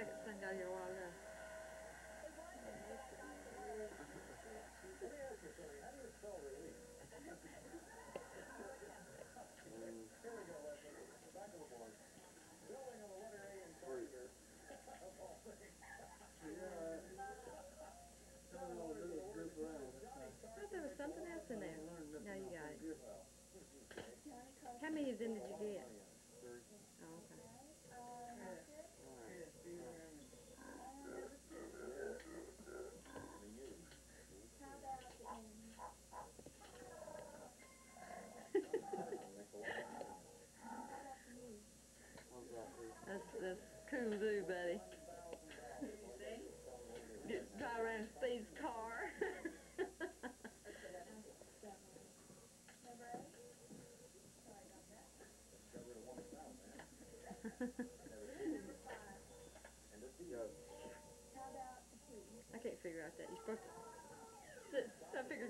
second son got here a while ago. There was something else in there. No, you got it. How many of them did you get? Oh, okay. Do, buddy. Get drive around Steve's car. I can't figure out that. You're supposed to. I figured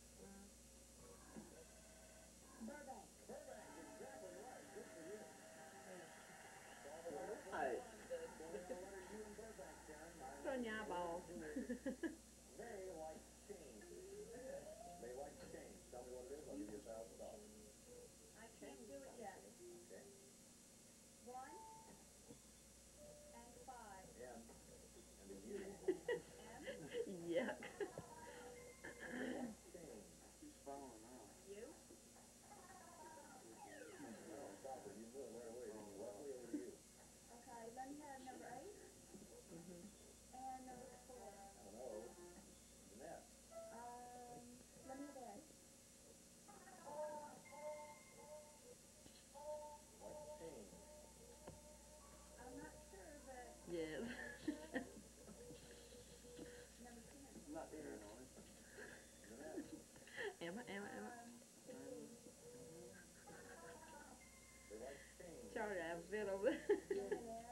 started. I fell over.